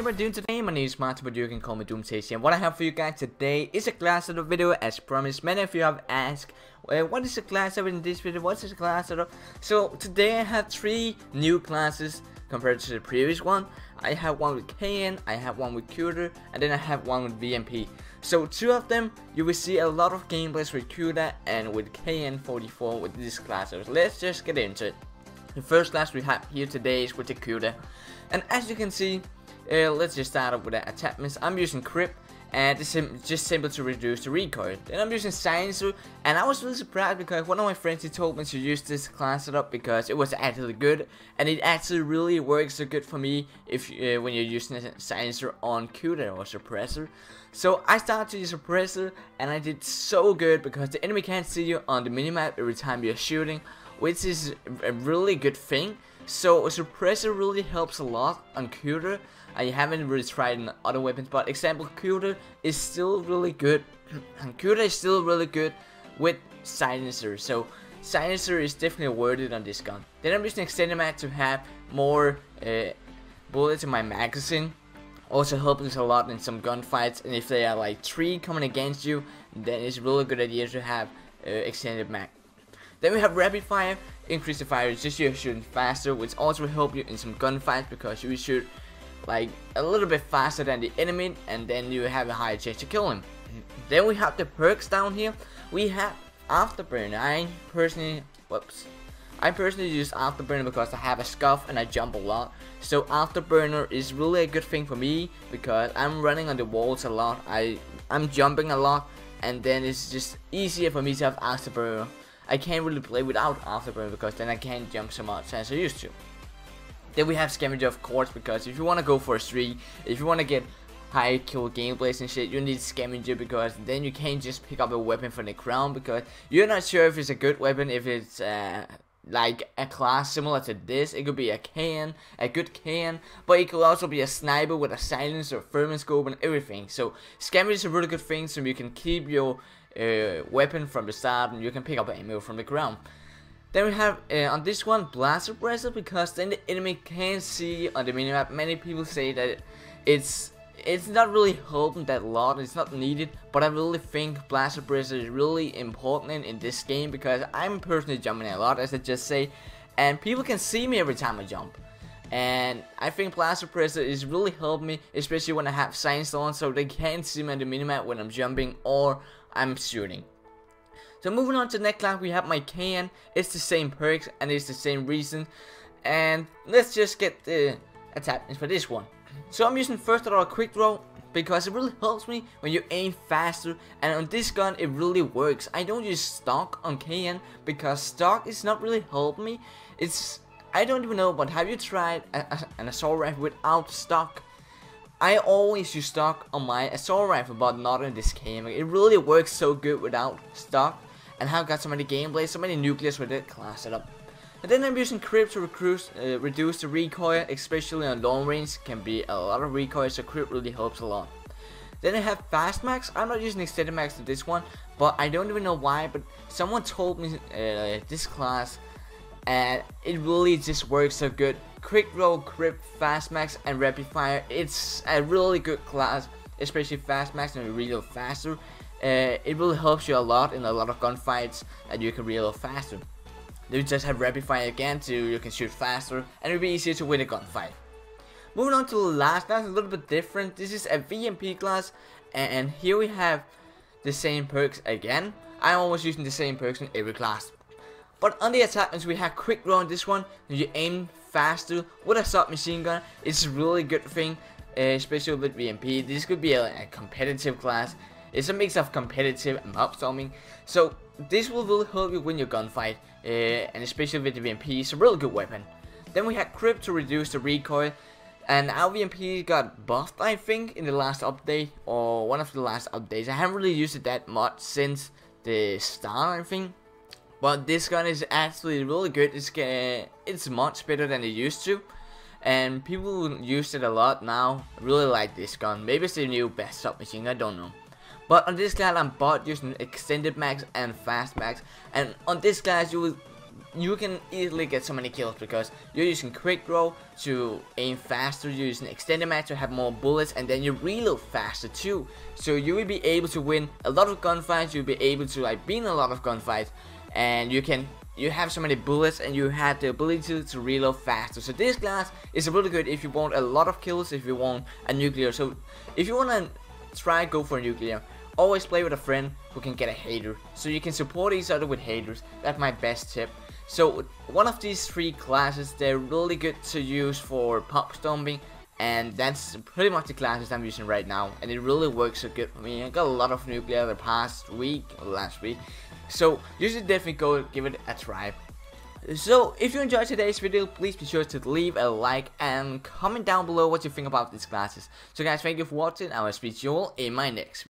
everybody doing today? My name is Martin, but you can call me Doomtasty. And what I have for you guys today is a class setup video, as promised. Many of you have asked, uh, what is the class setup in this video? What's the class setup? So today I have three new classes compared to the previous one. I have one with KN, I have one with Kuda, and then I have one with VMP. So two of them, you will see a lot of gameplays with Kuda and with KN44 with this class. Let's just get into it. The first class we have here today is with the Kuda. And as you can see, uh, let's just start off with the attachments. I'm using Grip, and it's just simple to reduce the recoil. Then I'm using Silencer, and I was really surprised because one of my friends he told me to use this class setup because it was actually good, and it actually really works so good for me if uh, when you're using a on Kuda or Suppressor. So I started to use Suppressor, and I did so good because the enemy can't see you on the minimap every time you're shooting, which is a really good thing. So a suppressor really helps a lot on Kuda. I haven't really tried other weapons, but example Kuda is still really good. and Kuda is still really good with silencer. So silencer is definitely worth it on this gun. Then I'm using extended mag to have more uh, bullets in my magazine. Also helps a lot in some gunfights, and if they are like three coming against you, then it's a really good idea to have uh, extended mag. Then we have rapid fire, increase the fire just you're shooting faster, which also will help you in some gunfights because you shoot like a little bit faster than the enemy and then you have a higher chance to kill him. Then we have the perks down here. We have Afterburner. I personally, whoops. I personally use Afterburner because I have a scuff and I jump a lot. So Afterburner is really a good thing for me because I'm running on the walls a lot. I, I'm jumping a lot and then it's just easier for me to have Afterburner I can't really play without Afterburn because then I can't jump so much as I used to. Then we have Scavenger of course because if you want to go for a streak, if you want to get high kill gameplays and shit, you need Scavenger because then you can't just pick up a weapon from the ground because you're not sure if it's a good weapon, if it's uh, like a class similar to this. It could be a can, a good can, but it could also be a sniper with a silencer, thermal scope and everything. So Scavenger is a really good thing so you can keep your uh, weapon from the start and you can pick up ammo from the ground. Then we have uh, on this one blast suppressor because then the enemy can see on the minimap. Many people say that it's it's not really helping that lot, it's not needed, but I really think blast suppressor is really important in this game because I'm personally jumping a lot as I just say and people can see me every time I jump. And I think blast suppressor is really helping me, especially when I have signs on so they can't see me on the minimap when I'm jumping or I'm shooting. So moving on to the next we have my KN. It's the same perks and it's the same reason. And let's just get the attachments for this one. So I'm using first of all quick draw because it really helps me when you aim faster and on this gun it really works. I don't use stock on KN because stock is not really helping me. It's I don't even know but have you tried a, a, an assault rifle without stock? I always use stock on my assault rifle, but not in this game. It really works so good without stock, and I've got so many gameplays, so many nucleus with it, class it up. And then I'm using Grip to recruit, uh, reduce the recoil, especially on long range, can be a lot of recoil, so Grip really helps a lot. Then I have Fast Mags, I'm not using Extended Mags to this one, but I don't even know why, but someone told me uh, this class, and it really just works so good quick draw, grip, fast mags, and rapid fire. It's a really good class, especially fast mags and reload faster. Uh, it really helps you a lot in a lot of gunfights and you can reload faster. You just have rapid fire again so you can shoot faster and it'll be easier to win a gunfight. Moving on to the last class, a little bit different. This is a VMP class and here we have the same perks again. I'm always using the same perks in every class. But on the attachments we have quick draw on this one. You aim faster with a submachine gun. It's a really good thing, uh, especially with VMP. This could be a, a, competitive class. It's a mix of competitive and mob storming. So this will really help you win your gunfight, uh, and especially with the VMP, it's a really good weapon. Then we had Grip to reduce the recoil. And our VMP got buffed, I think, in the last update, or one of the last updates. I haven't really used it that much since the start, I think. But this gun is actually really good. It's, it's much better than it used to. And people use it a lot now. Really like this gun. Maybe it's the new best submachine, I don't know. But on this class I'm bought using extended mags and fast mags. And on this class you will you can easily get so many kills because you're using quick draw to aim faster, you're using extended mag to have more bullets, and then you reload faster too. So you will be able to win a lot of gunfights, you'll be able to like be in a lot of gunfights, and you can you have so many bullets and you have the ability to, reload faster. So this class is really good if you want a lot of kills, if you want a nuclear. So if you want to try go for a nuclear, always play with a friend who can get a hater. So you can support each other with haters. That's my best tip. So one of these three classes, they're really good to use for pubstomping. And that's pretty much the classes I'm using right now. And it really works so good for me. I got a lot of nuclear the past week, last week. So you should definitely go give it a try. So if you enjoyed today's video, please be sure to leave a like and comment down below what you think about these classes. So guys, thank you for watching. And I will speak to you all in my next